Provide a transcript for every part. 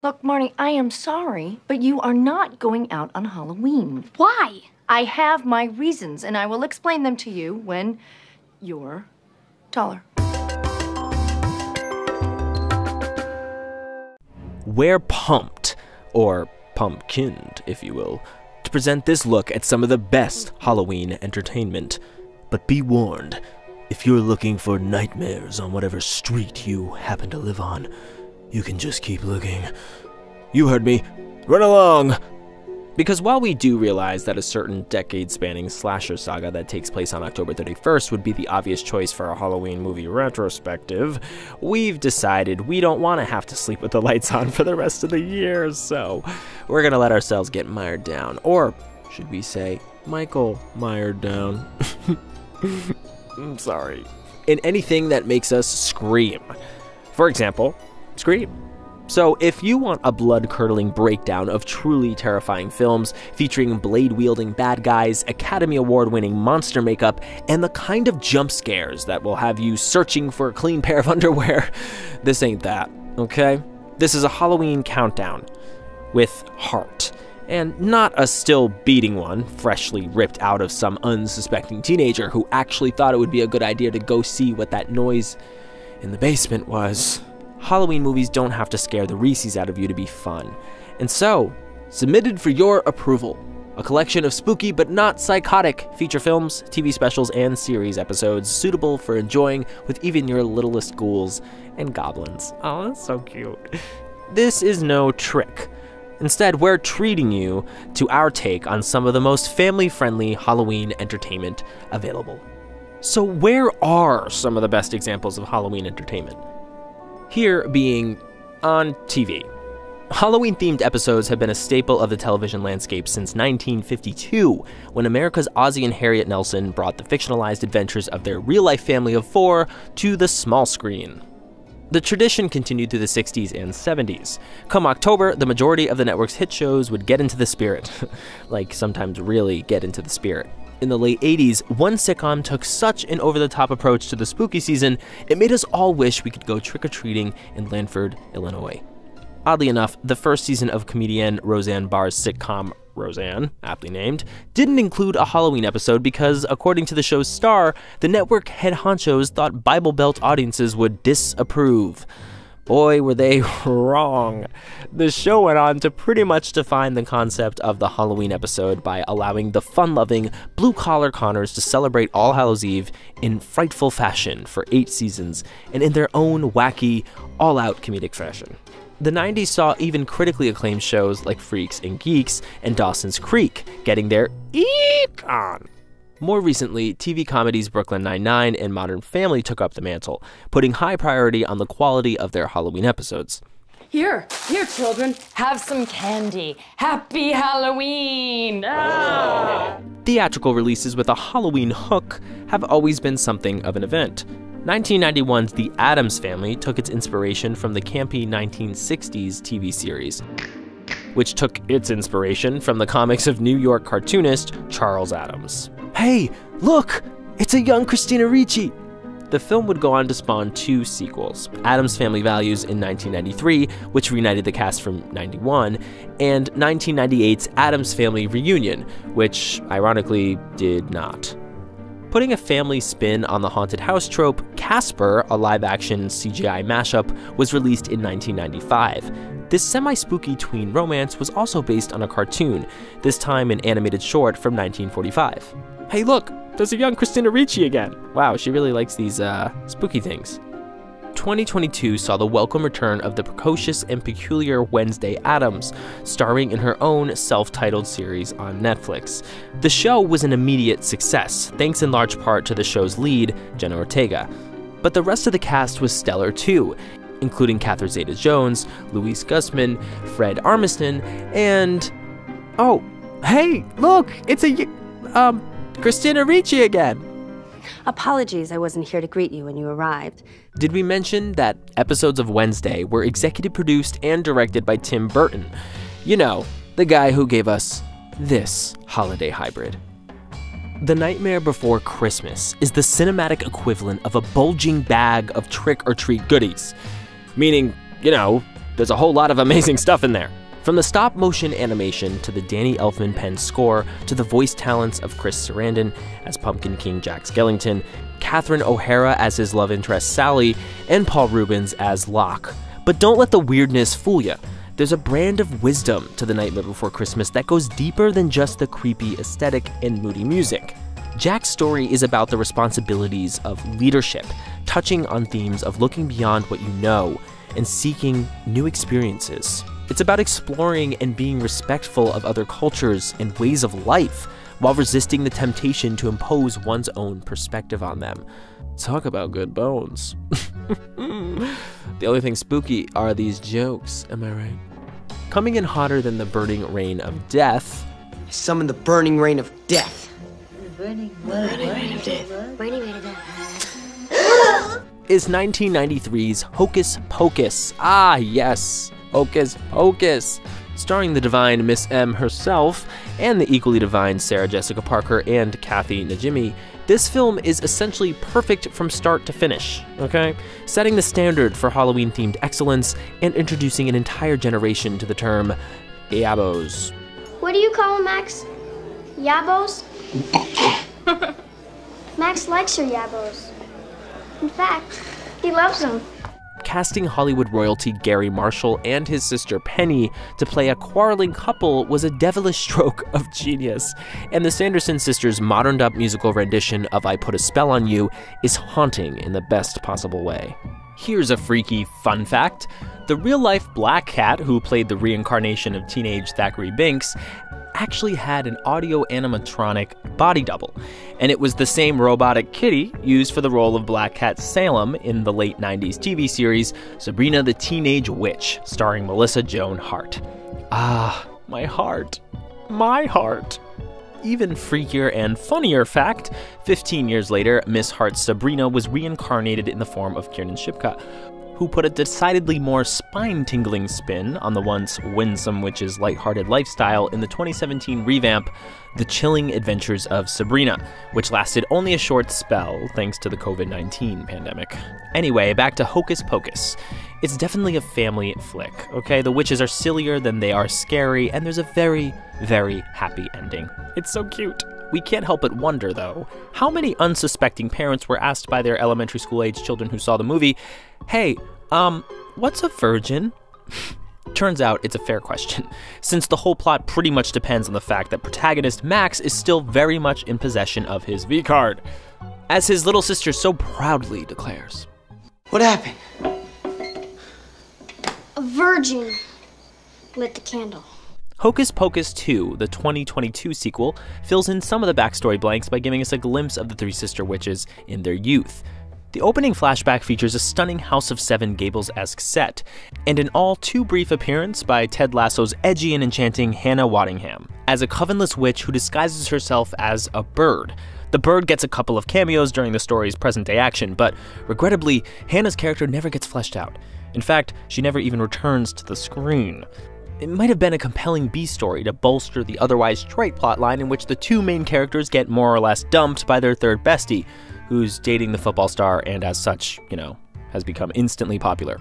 Look, Marnie, I am sorry, but you are not going out on Halloween. Why? I have my reasons, and I will explain them to you when you're taller. We're pumped, or pumpkined, if you will, to present this look at some of the best Halloween entertainment. But be warned, if you're looking for nightmares on whatever street you happen to live on, you can just keep looking. You heard me. Run along! Because while we do realize that a certain decade spanning slasher saga that takes place on October 31st would be the obvious choice for a Halloween movie retrospective, we've decided we don't want to have to sleep with the lights on for the rest of the year, so we're gonna let ourselves get mired down. Or, should we say, Michael mired down. I'm sorry. In anything that makes us scream. For example, Scream. So, if you want a blood curdling breakdown of truly terrifying films featuring blade wielding bad guys, Academy Award winning monster makeup, and the kind of jump scares that will have you searching for a clean pair of underwear, this ain't that, okay? This is a Halloween countdown with heart. And not a still beating one, freshly ripped out of some unsuspecting teenager who actually thought it would be a good idea to go see what that noise in the basement was. Halloween movies don't have to scare the Reese's out of you to be fun. And so, submitted for your approval, a collection of spooky but not psychotic feature films, TV specials, and series episodes suitable for enjoying with even your littlest ghouls and goblins. Oh, that's so cute. This is no trick. Instead, we're treating you to our take on some of the most family friendly Halloween entertainment available. So, where are some of the best examples of Halloween entertainment? Here being on TV. Halloween themed episodes have been a staple of the television landscape since 1952, when America's Ozzie and Harriet Nelson brought the fictionalized adventures of their real life family of four to the small screen. The tradition continued through the 60s and 70s. Come October, the majority of the network's hit shows would get into the spirit. like, sometimes really get into the spirit in the late 80s, one sitcom took such an over the top approach to the spooky season, it made us all wish we could go trick or treating in Lanford, Illinois. Oddly enough, the first season of comedian Roseanne Barr's sitcom Roseanne, aptly named, didn't include a Halloween episode because, according to the show's star, the network head honchos thought Bible Belt audiences would disapprove. Boy, were they wrong. The show went on to pretty much define the concept of the Halloween episode by allowing the fun loving, blue collar Connors to celebrate All Hallows Eve in frightful fashion for eight seasons and in their own wacky, all out comedic fashion. The 90s saw even critically acclaimed shows like Freaks and Geeks and Dawson's Creek getting their eek on. More recently, TV comedies Brooklyn Nine-Nine and Modern Family took up the mantle, putting high priority on the quality of their Halloween episodes. Here, here, children, have some candy. Happy Halloween! Ah! Theatrical releases with a Halloween hook have always been something of an event. 1991's The Addams Family took its inspiration from the campy 1960s TV series, which took its inspiration from the comics of New York cartoonist Charles Addams. Hey, look! It's a young Christina Ricci! The film would go on to spawn two sequels Addams Family Values in 1993, which reunited the cast from 91, and 1998's Addams Family Reunion, which ironically did not. Putting a family spin on the haunted house trope, Casper, a live action CGI mashup, was released in 1995. This semi spooky tween romance was also based on a cartoon, this time an animated short from 1945 hey, look, there's a young Christina Ricci again. Wow, she really likes these uh, spooky things. 2022 saw the welcome return of the precocious and peculiar Wednesday Addams, starring in her own self titled series on Netflix. The show was an immediate success, thanks in large part to the show's lead, Jenna Ortega. But the rest of the cast was stellar too, including Catherine Zeta Jones, Luis Guzman, Fred Armisen, and. Oh, hey, look, it's a. Um, Christina Ricci again! Apologies, I wasn't here to greet you when you arrived. Did we mention that episodes of Wednesday were executive produced and directed by Tim Burton? You know, the guy who gave us this holiday hybrid. The Nightmare Before Christmas is the cinematic equivalent of a bulging bag of trick or treat goodies. Meaning, you know, There's a whole lot of amazing stuff in there. From the stop motion animation to the Danny Elfman pen score to the voice talents of Chris Sarandon as Pumpkin King Jack Skellington, Catherine O'Hara as his love interest Sally, and Paul Reubens as Lock. But don't let the weirdness fool you. There's a brand of wisdom to The Nightmare Before Christmas that goes deeper than just the creepy aesthetic and moody music. Jack's story is about the responsibilities of leadership, touching on themes of looking beyond what you know and seeking new experiences. It's about exploring and being respectful of other cultures and ways of life while resisting the temptation to impose one's own perspective on them. Talk about good bones. the only thing spooky are these jokes, am I right? Coming in hotter than the burning rain of death. Summon the burning rain of death. Burning, burning rain of death. Burning rain of death. Is 1993's Hocus Pocus. Ah, yes. Hocus Pocus, starring the divine Miss M herself and the equally divine Sarah Jessica Parker and Kathy Najimy. This film is essentially perfect from start to finish, okay? Setting the standard for Halloween themed excellence and introducing an entire generation to the term Yabos. What do you call him, Max? Yabos? Max likes your Yabos. In fact, he loves them casting Hollywood royalty Garry Marshall and his sister Penny to play a quarreling couple was a devilish stroke of genius. And the Sanderson sisters' moderned up musical rendition of I Put a Spell on You is haunting in the best possible way. Here's a freaky fun fact. The real life black cat who played the reincarnation of teenage Thackery Binks actually had an audio animatronic body double, and it was the same robotic kitty used for the role of Black Cat Salem in the late 90s TV series Sabrina the Teenage Witch, starring Melissa Joan Hart. Ah, my heart. My heart. Even freakier and funnier fact 15 years later, Miss Hart's Sabrina was reincarnated in the form of Kiernan Shipka, who put a decidedly more spine tingling spin on the once winsome witch's lighthearted lifestyle in the 2017 revamp, The Chilling Adventures of Sabrina, which lasted only a short spell thanks to the COVID 19 pandemic. Anyway, back to Hocus Pocus. It's definitely a family flick, okay? The witches are sillier than they are scary, and there's a very, very happy ending. It's so cute. We can't help but wonder, though, how many unsuspecting parents were asked by their elementary school age children who saw the movie, hey, um, what's a virgin? Turns out it's a fair question, since the whole plot pretty much depends on the fact that protagonist Max is still very much in possession of his V card, as his little sister so proudly declares. What happened? A virgin lit the candle. Hocus Pocus 2, the 2022 sequel, fills in some of the backstory blanks by giving us a glimpse of the three sister witches in their youth. The opening flashback features a stunning House of Seven Gables esque set, and an all too brief appearance by Ted Lasso's edgy and enchanting Hannah Waddingham as a covenless witch who disguises herself as a bird. The bird gets a couple of cameos during the story's present day action, but regrettably, Hannah's character never gets fleshed out. In fact, she never even returns to the screen. It might have been a compelling B story to bolster the otherwise straight plotline in which the two main characters get more or less dumped by their third bestie, who's dating the football star and as such, you know, has become instantly popular.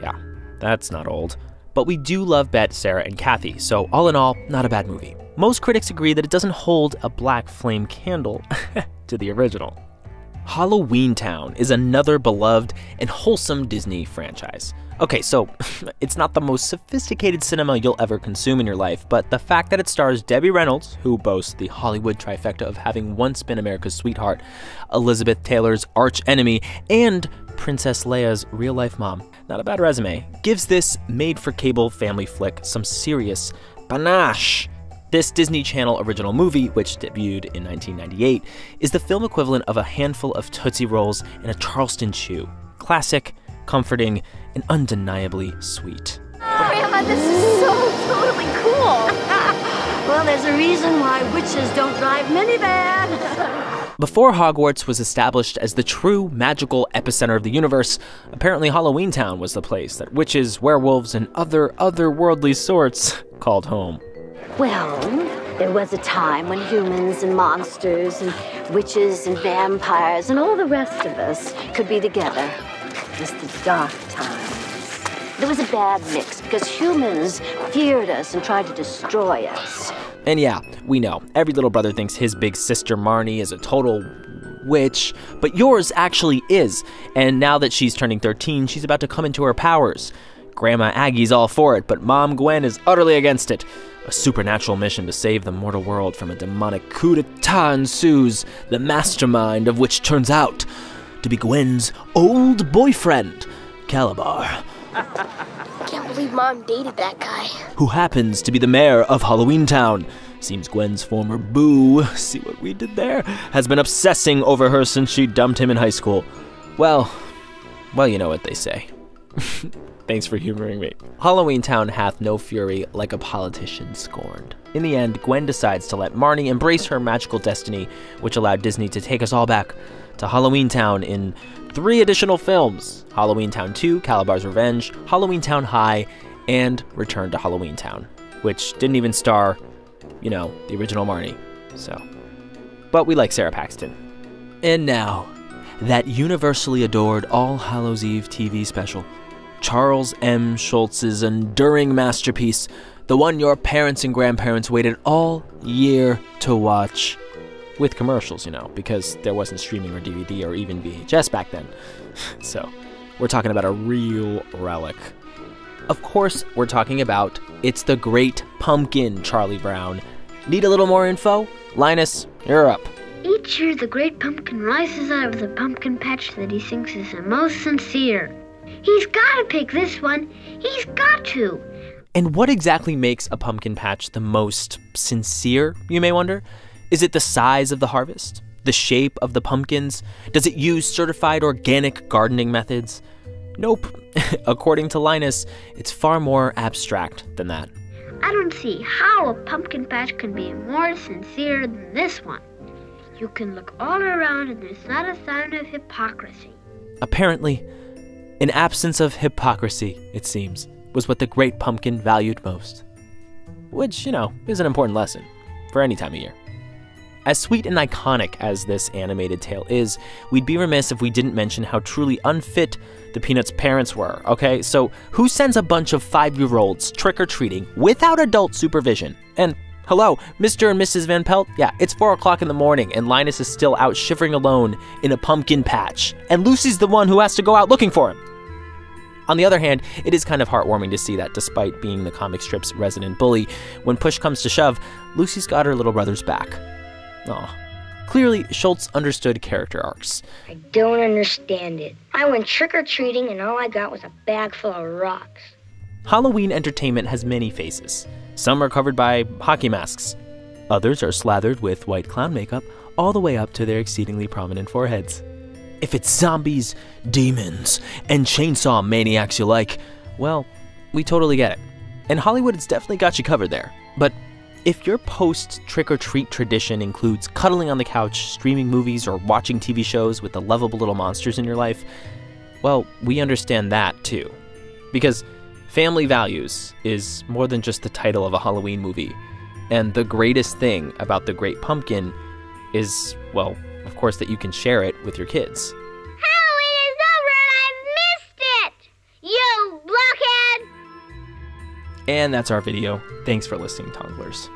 Yeah, that's not old. But we do love Bette, Sarah, and Kathy, so all in all, not a bad movie. Most critics agree that it doesn't hold a black flame candle to the original. Halloweentown is another beloved and wholesome Disney franchise. Okay, so it's not the most sophisticated cinema you'll ever consume in your life, but the fact that it stars Debbie Reynolds, who boasts the Hollywood trifecta of having once been America's sweetheart, Elizabeth Taylor's arch enemy, and Princess Leia's real life mom, not a bad resume, gives this made for cable family flick some serious panache. This Disney Channel original movie, which debuted in 1998, is the film equivalent of a handful of Tootsie Rolls and a Charleston Chew. Classic, comforting, and undeniably sweet. Grandma, this is so totally cool. well, there's a reason why witches don't drive minivans. Before Hogwarts was established as the true magical epicenter of the universe, apparently Halloweentown was the place that witches, werewolves, and other otherworldly sorts called home. Well, there was a time when humans and monsters and witches and vampires and all the rest of us could be together. It was the dark times. There was a bad mix because humans feared us and tried to destroy us. And yeah, we know, every little brother thinks his big sister Marnie is a total witch, but yours actually is. And now that she's turning 13, she's about to come into her powers. Grandma Aggie's all for it, but Mom Gwen is utterly against it. A supernatural mission to save the mortal world from a demonic coup d'etat ensues, the mastermind of which turns out to be Gwen's old boyfriend, Kalabar, Can't believe Mom dated that guy. who happens to be the mayor of Halloweentown. Seems Gwen's former boo, see what we did there, has been obsessing over her since she dumped him in high school. Well, well, you know what they say. Thanks for humoring me. Halloweentown hath no fury like a politician scorned. In the end, Gwen decides to let Marnie embrace her magical destiny, which allowed Disney to take us all back to Halloweentown in three additional films Halloweentown 2, Kalabar's Revenge, Halloweentown High, and Return to Halloweentown, which didn't even star, you know, the original Marnie. So. But we like Sara Paxton. And now, that universally adored All Hallows Eve TV special. Charles M. Schulz's enduring masterpiece, the one your parents and grandparents waited all year to watch. With commercials, you know, because there wasn't streaming or DVD or even VHS back then. so, we're talking about a real relic. Of course, we're talking about It's the Great Pumpkin, Charlie Brown. Need a little more info? Linus, you're up. Each year, the great pumpkin rises out of the pumpkin patch that he thinks is the most sincere. He's gotta pick this one. He's got to. And what exactly makes a pumpkin patch the most sincere, you may wonder? Is it the size of the harvest? The shape of the pumpkins? Does it use certified organic gardening methods? Nope. According to Linus, it's far more abstract than that. I don't see how a pumpkin patch can be more sincere than this one. You can look all around and there's not a sign of hypocrisy. Apparently, an absence of hypocrisy, it seems, was what the great pumpkin valued most. Which, you know, is an important lesson for any time of year. As sweet and iconic as this animated tale is, we'd be remiss if we didn't mention how truly unfit the Peanuts' parents were, okay? So, who sends a bunch of five year olds trick or treating without adult supervision? And hello, Mr. and Mrs. Van Pelt? Yeah, it's 4 o'clock in the morning, and Linus is still out shivering alone in a pumpkin patch, and Lucy's the one who has to go out looking for him. On the other hand, it is kind of heartwarming to see that despite being the comic strip's resident bully, when push comes to shove, Lucy's got her little brother's back. Aw. Clearly, Schulz understood character arcs. I don't understand it. I went trick or treating and all I got was a bag full of rocks. Halloween entertainment has many faces. Some are covered by hockey masks, others are slathered with white clown makeup, all the way up to their exceedingly prominent foreheads. If it's zombies, demons, and chainsaw maniacs you like, well, we totally get it. And Hollywood has definitely got you covered there. But if your post trick or treat tradition includes cuddling on the couch, streaming movies, or watching TV shows with the lovable little monsters in your life, well, we understand that too. Because family values is more than just the title of a Halloween movie. And the greatest thing about The Great Pumpkin is, well, course, that you can share it with your kids. Halloween is over and I've missed it! You blockhead! And that's our video. Thanks for listening, Tonglers.